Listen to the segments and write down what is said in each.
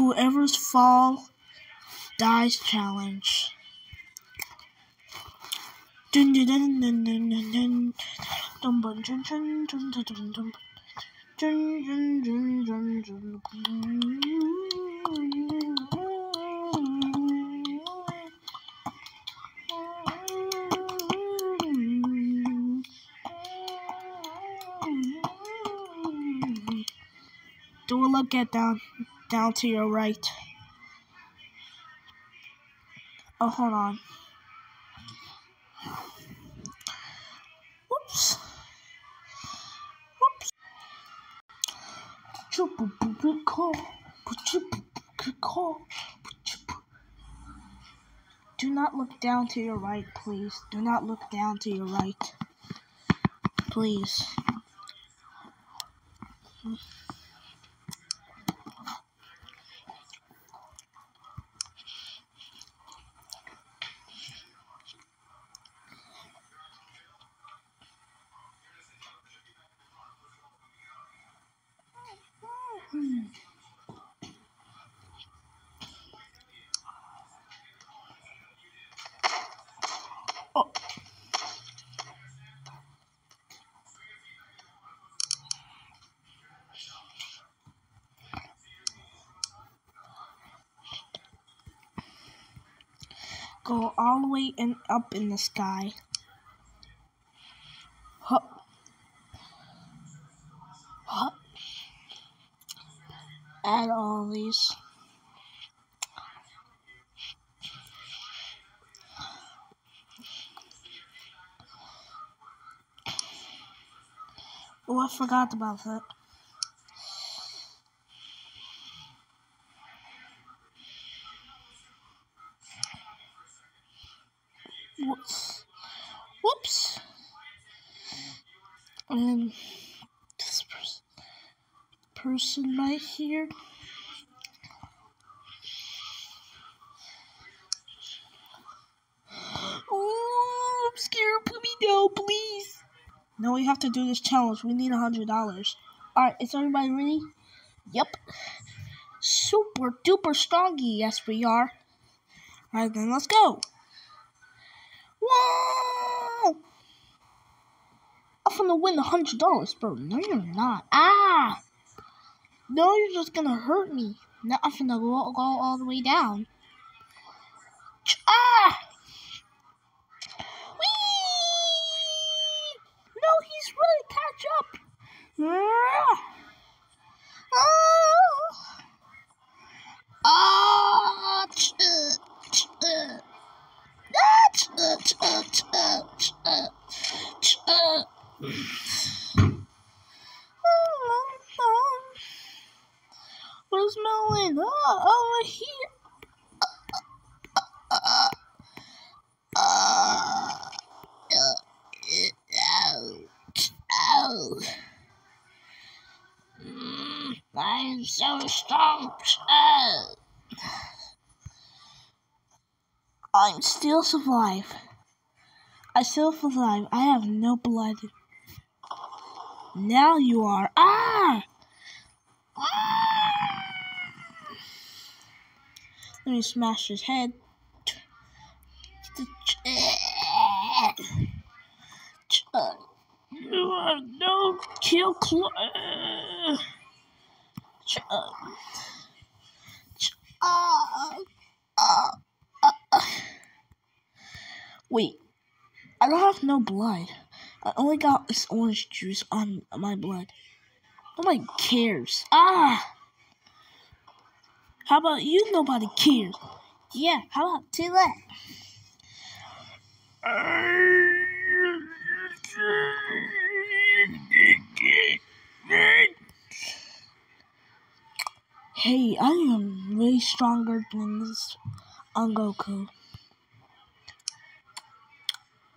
Whoever's fall dies challenge. Dun dun dun dun dun dun dun dun dun dun dun dun dun dun dun Dun, dun, dun, dun, dun. Do a look at down down to your right. Oh, hold on. Whoops. Whoops. Do not look down to your right, please. Do not look down to your right. Please. Oh. Go all the way and up in the sky. These. Oh, I forgot about that. Whoops. Whoops. And this person right here. Oh, I'm scared. Put me please. No, we have to do this challenge. We need a hundred dollars. All right, is everybody ready? Yep. Super duper strongy. Yes, we are. All right, then let's go. Whoa! I'm gonna win a hundred dollars, bro. No, you're not. Ah! No, you're just gonna hurt me. Now I'm gonna go, go all the way down. Ah! Whee! No, he's really catch up. Ah! Ah! Ah! Ch- uh, ch- uh. Ah, ch- uh, ch- uh, ch- uh, ch- uh, ch- uh. Where's Melon? Oh, over here. I'm so strong. I'm still survive. I still survive. I have no blood. Now you are. Ah! ah! Let me smash his head. You have no kill cl- uh, uh, uh, uh, Wait, I don't have no blood. I only got this orange juice on my blood. Nobody cares. Ah! How about you? Nobody cares. Yeah, how about to that? Hey, I am way stronger than this on Goku.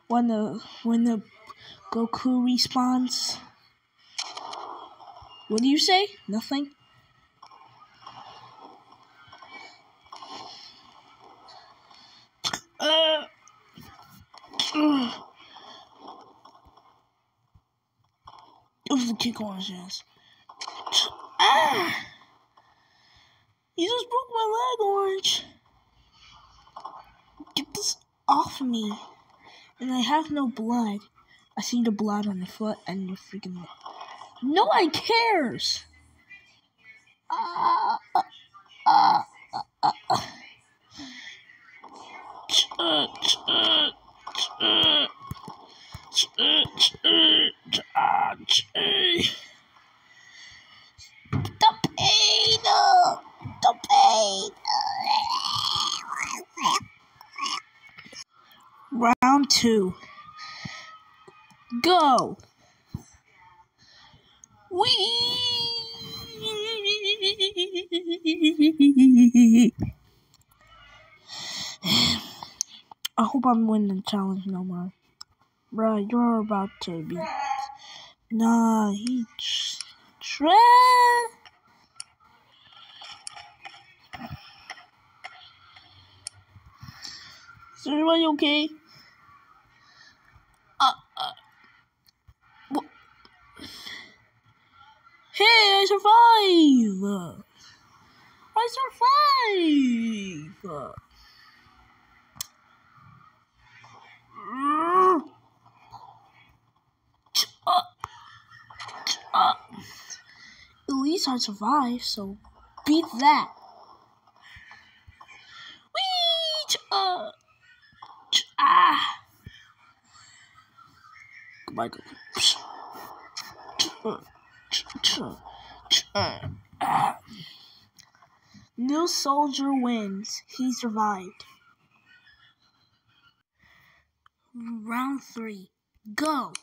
When the when the Goku responds, what do you say? Nothing. Uh, ugh. It was the kick on his ass. Ah! You just broke my leg, Orange. Get this off me. And I have no blood. I see the blood on the foot and you're freaking. No one cares! Uh, uh, uh, uh, uh. Ch- uh, ch- uh, ch- uh. Ch- uh, ch- uh, ch- uh, ch- uh. The pain! uh, The pain! Round two. Go! Wee! I hope I'm winning the challenge no more. Bruh, you're about to be. Nah, he. Tre. Is everybody okay? Uh, uh. wha- Hey, I survived! I survived! Mm. Uh, uh. At least I survived, so beat that. Uh, ah! Ah. New soldier wins. He survived. Round three. Go.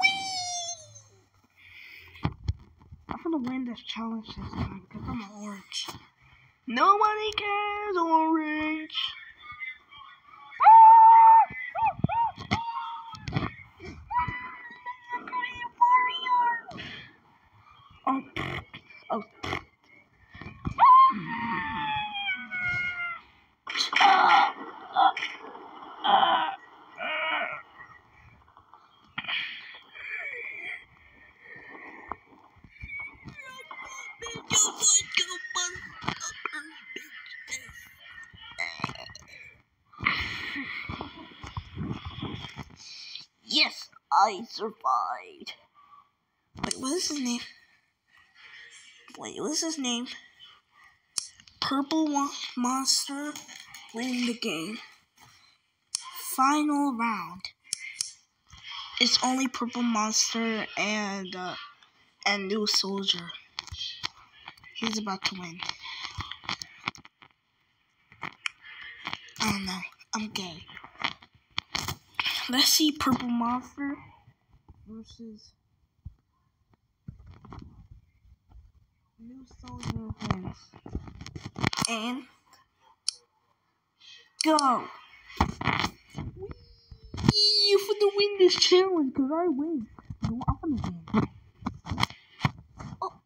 Whee! I'm gonna win this challenge this time because I'm an orange. Nobody cares, orange. Oh, oh. Yes, I survived. Wait, what is his name? Wait, what is his name? Purple Monster winning the game. Final round. It's only Purple Monster and uh, and New Soldier. He's about to win. I don't know. I'm gay. Let's see Purple Monster versus New Soldier wins. And go! Whee! For the win this challenge because I win. I'm gonna win. Oh.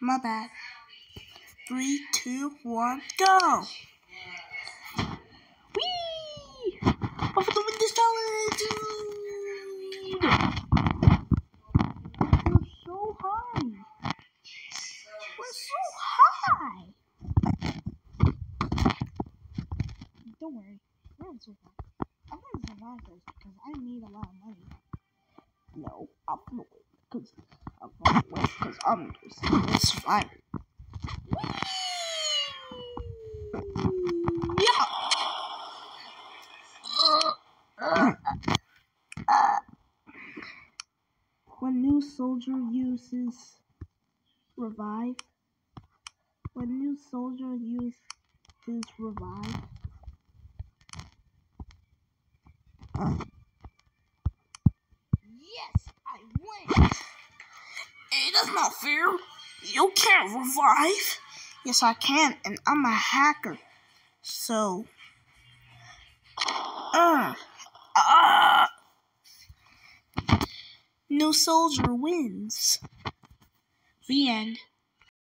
My bad. Three, two, one, go! Whee! I'm gonna win this challenge! We're so high! We're so high! Don't worry, we're. I'm gonna survive this because I need a lot of money. No, I'm win because I'm win because I'm just a survivor. Yeah. When new soldier uses revive. When new soldier uses revive. Yes, I win. Hey, that's not fair. You can't revive. Yes, I can, and I'm a hacker. So, uh, uh, no soldier wins. The end.